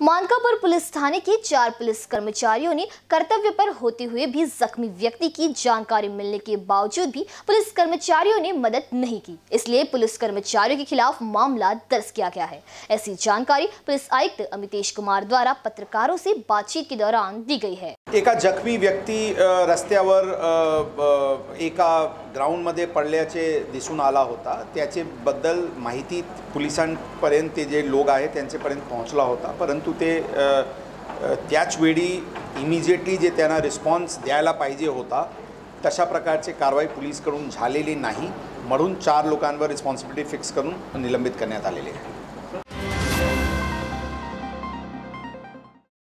Mankapur police थाने के चार police कर्मचारियों ने कर्तव्य पर होते हुए भी जख्मी व्यक्ति की जानकारी मिलने के बावजूद भी पुलिस कर्मचारियों ने मदद नहीं की। इसलिए पुलिस कर्मचारियों के खिलाफ मामला दर्ज किया गया है। ऐसी जानकारी पुलिस आयुक्त अमितेश कुमार द्वारा पत्रकारों से बातचीत के दौरान दी गई है। एका जखमी व्यक्ती अ, एका ग्राउंडमध्ये पडल्याचे दिसून आला होता. त्याचेबद्दल माहिती पोलिसांपर्यंत ते जे लोक आहेत त्यांच्यापर्यंत पोहोचला होता. परंतु ते त्याचवेळी त्याच वेळी इमिजिएटली जे त्यांना रिस्पॉन्स द्यायला पाहिजे होता तशा प्रकारची कारवाई पोलीसकडून झालेली नाही. म्हणून चार लोकांवर रिस्पॉन्सिबिलिटी फिक्स करून निलंबित करण्यात आलेली आहे.